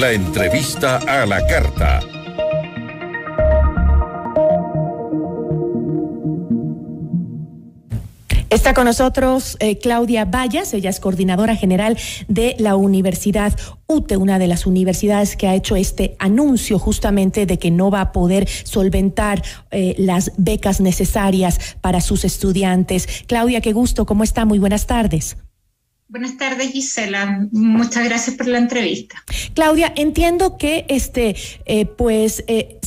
La entrevista a la carta. Está con nosotros eh, Claudia Vallas, ella es coordinadora general de la Universidad UTE, una de las universidades que ha hecho este anuncio justamente de que no va a poder solventar eh, las becas necesarias para sus estudiantes. Claudia, qué gusto, ¿cómo está? Muy buenas tardes. Buenas tardes, Gisela. Muchas gracias por la entrevista. Claudia, entiendo que este, eh, pues, eh,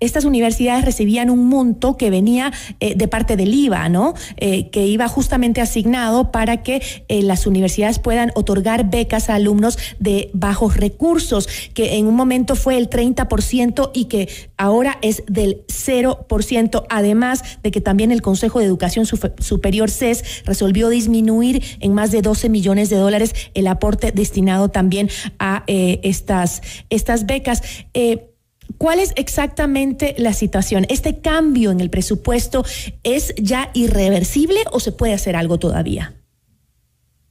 estas universidades recibían un monto que venía eh, de parte del IVA, ¿no? que iba justamente asignado para que las universidades puedan otorgar becas a alumnos de bajos recursos, que en un momento fue el 30% y que ahora es del 0%, además de que también el Consejo de Educación Superior CES resolvió disminuir en más de 12 millones de dólares el aporte destinado también a eh, estas, estas becas. Eh, ¿Cuál es exactamente la situación? ¿Este cambio en el presupuesto es ya irreversible o se puede hacer algo todavía?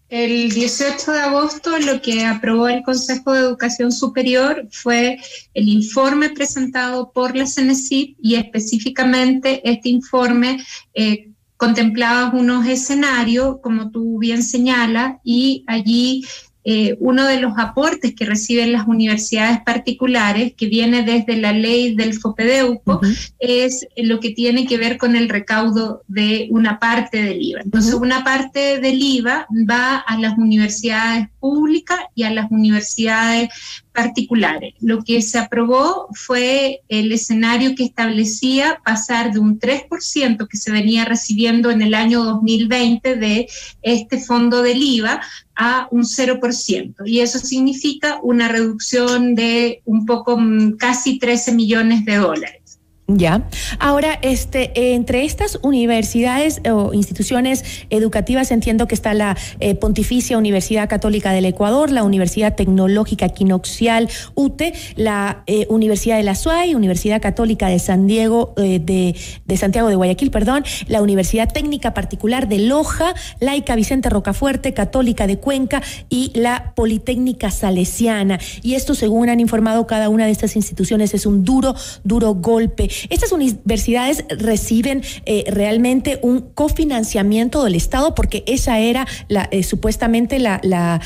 El 18 de agosto lo que aprobó el Consejo de Educación Superior fue el informe presentado por la CENESIP y específicamente este informe eh, contemplabas unos escenarios, como tú bien señalas, y allí eh, uno de los aportes que reciben las universidades particulares, que viene desde la ley del FOPEDEUCO, es lo que tiene que ver con el recaudo de una parte del IVA. Entonces, una parte del IVA va a las universidades públicas y a las universidades particulares. Lo que se aprobó fue el escenario que establecía pasar de un 3% que se venía recibiendo en el año 2020 de este fondo del IVA a un 0%. Y eso significa una reducción de un poco, mm, casi 13 millones de dólares. Ya. Ahora, este, entre estas universidades o instituciones educativas, entiendo que está la eh, Pontificia Universidad Católica del Ecuador, la Universidad Tecnológica Quinoxial UTE, la eh, Universidad de la SUAY, Universidad Católica de San Diego, eh, de, de, Santiago de Guayaquil, perdón, la Universidad Técnica Particular de Loja, Laica Vicente Rocafuerte, Católica de Cuenca y la Politécnica Salesiana. Y esto, según han informado cada una de estas instituciones, es un duro, duro golpe estas universidades reciben eh, realmente un cofinanciamiento del Estado porque esa era la, eh, supuestamente eh, la,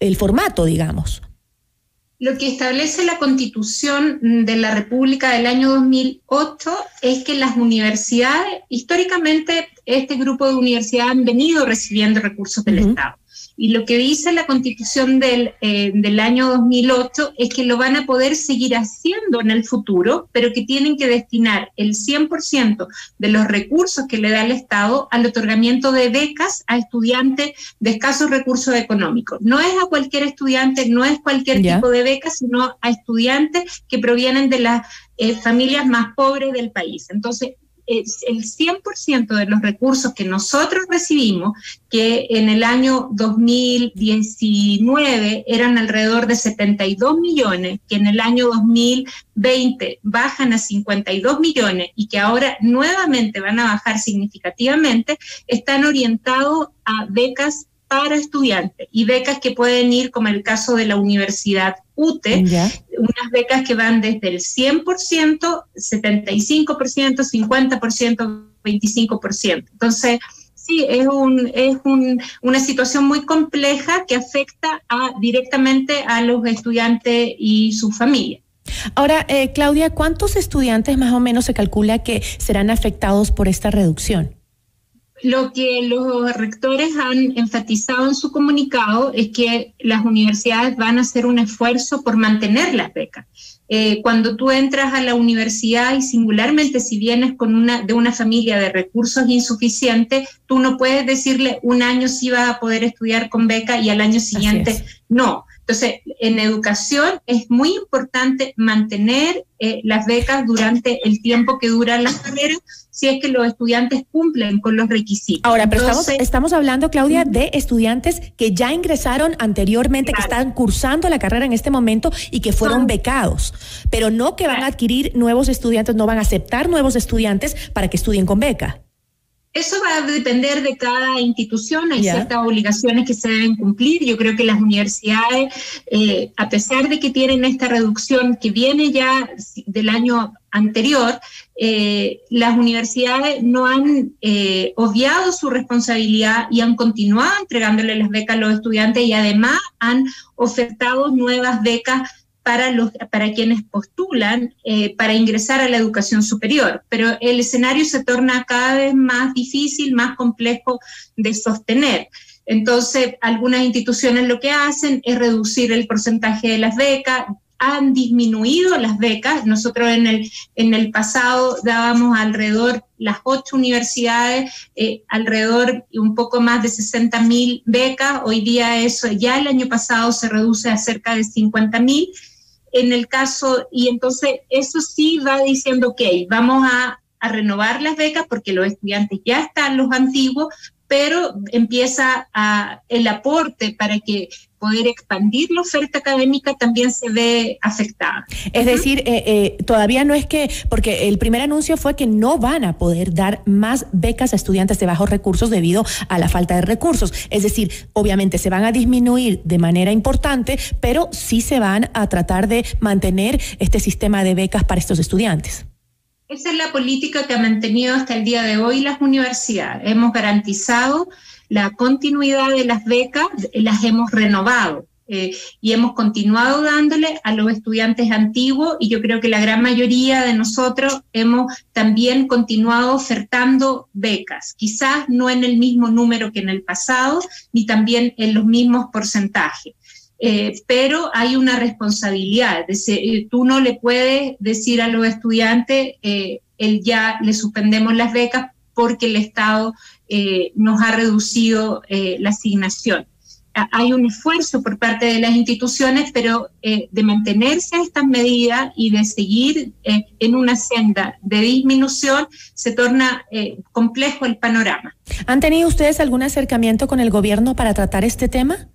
el formato, digamos. Lo que establece la Constitución de la República del año 2008 es que las universidades, históricamente este grupo de universidades han venido recibiendo recursos del Estado. Y lo que dice la constitución del, eh, del año 2008 es que lo van a poder seguir haciendo en el futuro, pero que tienen que destinar el 100% de los recursos que le da el Estado al otorgamiento de becas a estudiantes de escasos recursos económicos. No es a cualquier estudiante, no es cualquier tipo de beca, sino a estudiantes que provienen de las eh, familias más pobres del país. Entonces, el 100% de los recursos que nosotros recibimos, que en el año 2019 eran alrededor de 72 millones, que en el año 2020 bajan a 52 millones y que ahora nuevamente van a bajar significativamente, están orientados a becas para estudiantes y becas que pueden ir, como el caso de la Universidad UTE, unas becas que van desde el 100%, 75%, 50%, 25%. Entonces, sí, es, un, es un, una situación muy compleja que afecta a, directamente a los estudiantes y su familia. Ahora, eh, Claudia, ¿cuántos estudiantes más o menos se calcula que serán afectados por esta reducción? Lo que los rectores han enfatizado en su comunicado es que las universidades van a hacer un esfuerzo por mantener las becas. Eh, cuando tú entras a la universidad y singularmente si vienes con una, de una familia de recursos insuficientes, tú no puedes decirle un año sí vas a poder estudiar con beca y al año siguiente no. Entonces, en educación es muy importante mantener eh, las becas durante el tiempo que dura la carrera, si es que los estudiantes cumplen con los requisitos. Ahora, pero estamos, hablando, Claudia, de estudiantes que ya ingresaron anteriormente, que están cursando la carrera en este momento y que fueron becados, pero no que van a adquirir nuevos estudiantes, no van a aceptar nuevos estudiantes para que estudien con beca. Eso va a depender de cada institución, hay ciertas obligaciones que se deben cumplir. Yo creo que las universidades, eh, a pesar de que tienen esta reducción que viene ya del año anterior, eh, las universidades no han eh, obviado su responsabilidad y han continuado entregándole las becas a los estudiantes y además han ofertado nuevas becas para, los, para quienes postulan eh, para ingresar a la educación superior. Pero el escenario se torna cada vez más difícil, más complejo de sostener. Entonces, algunas instituciones lo que hacen es reducir el porcentaje de las becas, han disminuido las becas. Nosotros en el, en el pasado dábamos alrededor, las ocho universidades, eh, alrededor un poco más de 60 mil becas. Hoy día eso, ya el año pasado se reduce a cerca de 50 mil en el caso, y entonces eso sí va diciendo, ok, vamos a, renovar las becas porque los estudiantes ya están, los antiguos, pero empieza a, el aporte para que poder expandir la oferta académica también se ve afectada. Es decir, eh, eh, todavía no es que, porque el primer anuncio fue que no van a poder dar más becas a estudiantes de bajos recursos debido a la falta de recursos. Es decir, obviamente se van a disminuir de manera importante, pero sí se van a tratar de mantener este sistema de becas para estos estudiantes. Esa es la política que ha mantenido hasta el día de hoy las universidades. Hemos garantizado la continuidad de las becas las hemos renovado. Eh, y hemos continuado dándole a los estudiantes antiguos y yo creo que la gran mayoría de nosotros hemos también continuado ofertando becas, quizás no en el mismo número que en el pasado, ni también en los mismos porcentajes. Eh, pero hay una responsabilidad. Eh, tú no le puedes decir a los estudiantes, él ya le suspendemos las becas porque el Estado eh, nos ha reducido eh, la asignación. Hay un esfuerzo por parte de las instituciones, pero eh, de mantenerse a estas medidas y de seguir en una senda de disminución, se torna complejo el panorama. ¿Han tenido ustedes algún acercamiento con el gobierno para tratar este tema?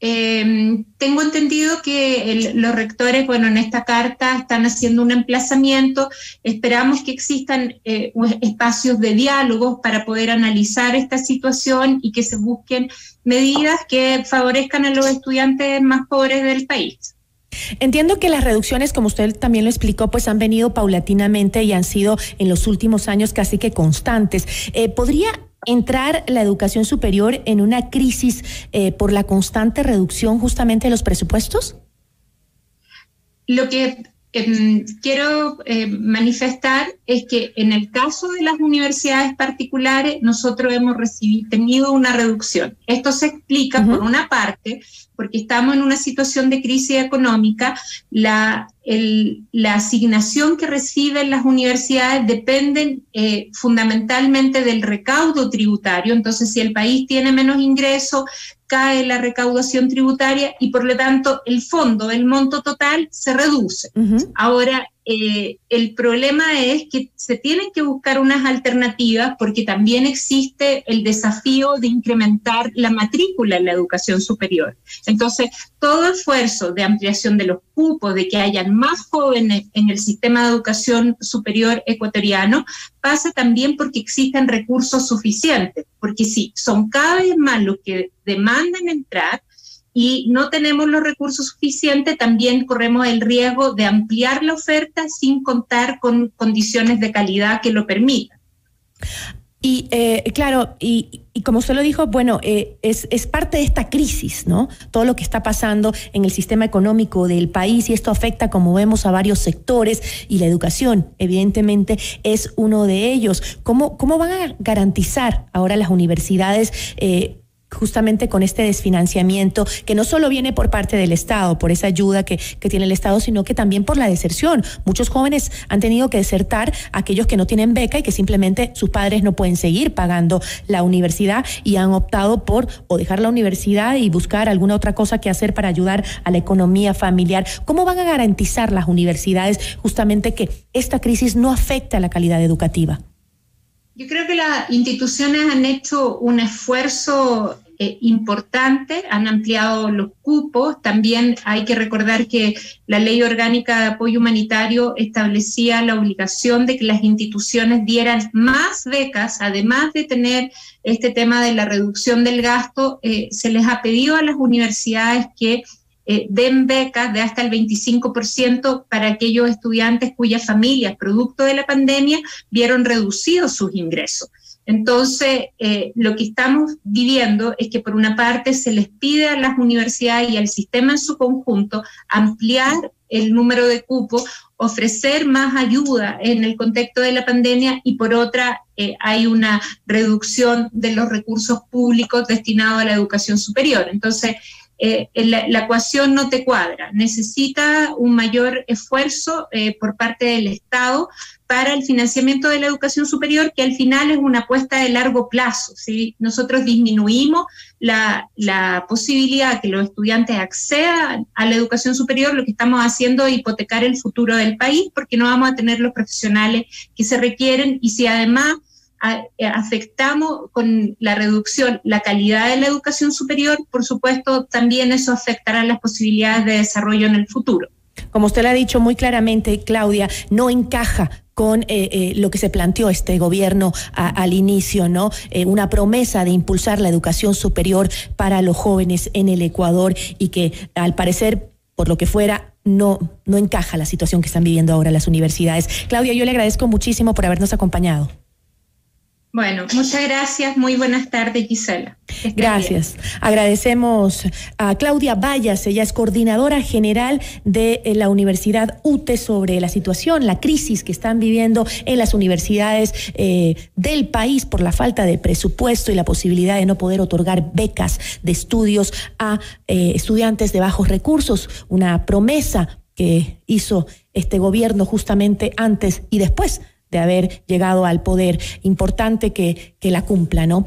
Eh, tengo entendido que los rectores, bueno, en esta carta están haciendo un emplazamiento. Esperamos que existan eh, espacios de diálogo para poder analizar esta situación y que se busquen medidas que favorezcan a los estudiantes más pobres del país. Entiendo que las reducciones, como usted también lo explicó, pues han venido paulatinamente y han sido en los últimos años casi que constantes. Eh, ¿Podría entrar la educación superior en una crisis eh, por la constante reducción justamente de los presupuestos? Lo que em, quiero eh, manifestar es que en el caso de las universidades particulares nosotros hemos recibido, tenido una reducción. Esto se explica por una parte porque estamos en una situación de crisis económica, la, la asignación que reciben las universidades dependen eh, fundamentalmente del recaudo tributario. Entonces, si el país tiene menos ingresos, cae la recaudación tributaria y por lo tanto el fondo, el monto total se reduce. Ahora, eh, el problema es que se tienen que buscar unas alternativas porque también existe el desafío de incrementar la matrícula en la educación superior. Entonces, todo esfuerzo de ampliación de los cupos, de que hayan más jóvenes en el sistema de educación superior ecuatoriano, pasa también porque existen recursos suficientes, porque si son cada vez más los que demandan entrar, y no tenemos los recursos suficientes, también corremos el riesgo de ampliar la oferta sin contar con condiciones de calidad que lo permitan. Y eh, claro, y, como usted lo dijo, bueno, eh, es, es, parte de esta crisis, ¿no? Todo lo que está pasando en el sistema económico del país y esto afecta, como vemos, a varios sectores y la educación, evidentemente, es uno de ellos. ¿Cómo, cómo van a garantizar ahora las universidades? Eh, justamente con este desfinanciamiento que no solo viene por parte del Estado, por esa ayuda que, que, tiene el Estado, sino que también por la deserción. Muchos jóvenes han tenido que desertar, aquellos que no tienen beca y que simplemente sus padres no pueden seguir pagando la universidad y han optado por o dejar la universidad y buscar alguna otra cosa que hacer para ayudar a la economía familiar. ¿Cómo van a garantizar las universidades justamente que esta crisis no afecte a la calidad educativa? Yo creo que las instituciones han hecho un esfuerzo eh, importante, han ampliado los cupos. También hay que recordar que la ley orgánica de apoyo humanitario establecía la obligación de que las instituciones dieran más becas, además de tener este tema de la reducción del gasto, eh, se les ha pedido a las universidades que eh, den becas de hasta el 25% para aquellos estudiantes cuyas familias, producto de la pandemia, vieron reducidos sus ingresos. Entonces, eh, lo que estamos viviendo es que por una parte se les pide a las universidades y al sistema en su conjunto ampliar el número de cupos, ofrecer más ayuda en el contexto de la pandemia y por otra eh, hay una reducción de los recursos públicos destinados a la educación superior. Entonces, eh, la, ecuación no te cuadra. Necesita un mayor esfuerzo por parte del Estado para el financiamiento de la educación superior, que al final es una apuesta de largo plazo. Si Nosotros disminuimos la, la posibilidad que los estudiantes accedan a la educación superior, lo que estamos haciendo es hipotecar el futuro del país, porque no vamos a tener los profesionales que se requieren y si además eh, afectamos con la reducción la calidad de la educación superior, por supuesto, también eso afectará las posibilidades de desarrollo en el futuro. Como usted lo ha dicho muy claramente, Claudia, no encaja con eh, eh, lo que se planteó este gobierno al inicio, ¿no? Eh, una promesa de impulsar la educación superior para los jóvenes en el Ecuador y que al parecer, por lo que fuera, no, no encaja la situación que están viviendo ahora las universidades. Claudia, yo le agradezco muchísimo por habernos acompañado. Bueno, muchas gracias. Muy buenas tardes, Gisela. Gracias. Agradecemos a Claudia Vallas, ella es coordinadora general de eh, la Universidad UTE sobre la situación, la crisis que están viviendo en las universidades eh, del país por la falta de presupuesto y la posibilidad de no poder otorgar becas de estudios a eh, estudiantes de bajos recursos. Una promesa que hizo este gobierno justamente antes y después de haber llegado al poder. Importante que, que la cumpla, ¿no?